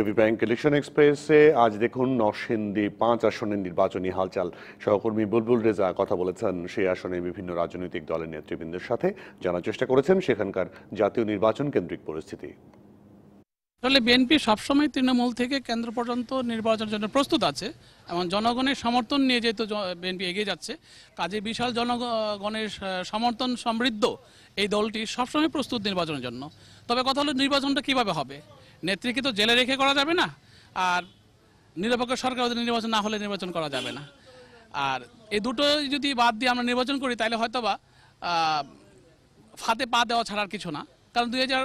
AB bank election এক্সপ্রেসে। আজ দেখুন নরসিংদী, পাঁচ আসনের নির্বাচনী হালচাল। সহকর্মী বুলবুল রেজা কথা বলেছেন, সেই আসনে বিভিন্ন রাজনৈতিক দলের নেতৃবৃন্দের সাথে জানার চেষ্টা করেছেন সেখানকার জাতীয় নির্বাচন কেন্দ্রিক পরিস্থিতি। আসলে বিএনপি সবসময় তৃণমূল থেকে কেন্দ্র পর্যন্ত নির্বাচনের জন্য প্রস্তুত আছে, এবং জনগণের সমর্থন নিয়ে যেহেতু বিএনপি এগিয়ে যাচ্ছে, কাজে বিশাল জনগণের সমর্থন সমৃদ্ধ এই দলটি সবসময় প্রস্তুত নির্বাচনের জন্য। তবে কথা হলো নির্বাচনটা কীভাবে হবে? নেত্রীকে তো জেলে রেখে করা যাবে না, আর নিরপেক্ষ সরকার নির্বাচন না হলে নির্বাচন করা যাবে না। আর এই দুটো যদি বাদ দিয়ে আমরা নির্বাচন করি, তাহলে হয়তোবা ফাঁদে পা দেওয়া ছাড়ার কিছু না। কারণ দুই হাজার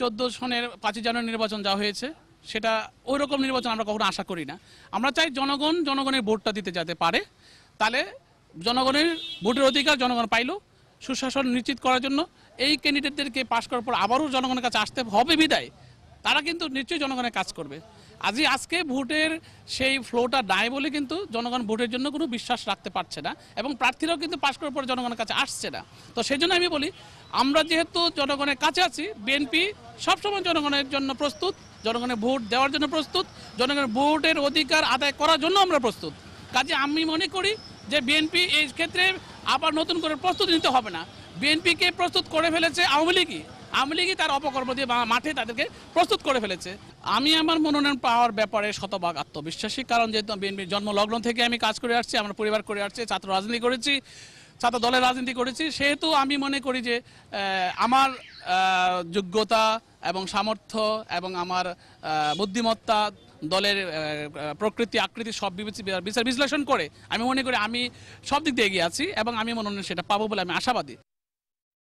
চোদ্দ সনের পাঁচই জানুয়ারি নির্বাচন যা হয়েছে, সেটা ওই রকম নির্বাচন আমরা কখনো আশা করি না। আমরা চাই জনগণ জনগণের ভোটটা দিতে যেতে পারে। তাহলে জনগণের ভোটের অধিকার জনগণ পাইল, সুশাসন নিশ্চিত করার জন্য। এই ক্যান্ডিডেটদেরকে পাশ করার পর আবারও জনগণের কাছে আসতে হবে বিদায়। তারা কিন্তু নিশ্চয়ই জনগণের কাজ করবে। আজই আজকে ভোটের সেই ফ্লোটা নাই বলে কিন্তু জনগণ ভোটের জন্য কোনো বিশ্বাস রাখতে পারছে না এবং প্রার্থীরাও কিন্তু পাশ করার পর জনগণের কাছে আসছে না। তো সেই জন্য আমি বলি, আমরা যেহেতু জনগণের কাছে আছি, বিএনপি সবসময় জনগণের জন্য প্রস্তুত, জনগণের ভোট দেওয়ার জন্য প্রস্তুত, জনগণের ভোটের অধিকার আদায় করার জন্য আমরা প্রস্তুত। কাজে আমি মনে করি যে বিএনপি এই ক্ষেত্রে আবার নতুন করে প্রস্তুতি নিতে হবে না। বিএনপিকে প্রস্তুত করে ফেলেছে আওয়ামী লীগই। আওয়ামী লীগই তার অপকর্ম দিয়ে মাঠে তাদেরকে প্রস্তুত করে ফেলেছে। আমি আমার মনোনয়ন পাওয়ার ব্যাপারে শতভাগ আত্মবিশ্বাসী, কারণ যেহেতু বিএনপির জন্মলগ্ন থেকে আমি কাজ করে আসছি, আমার পরিবার করে আসছে, ছাত্র রাজনীতি করেছি, ছাত্র দলের রাজনীতি করেছি, সেহেতু আমি মনে করি যে আমার যোগ্যতা এবং সামর্থ্য এবং আমার বুদ্ধিমত্তা, দলের প্রকৃতি, আকৃতি সব বিচার বিশ্লেষণ করে আমি মনে করি আমি সব দিক দিয়ে এগিয়ে আছি এবং আমি মনে সেটা পাবো বলে আমি আশাবাদী।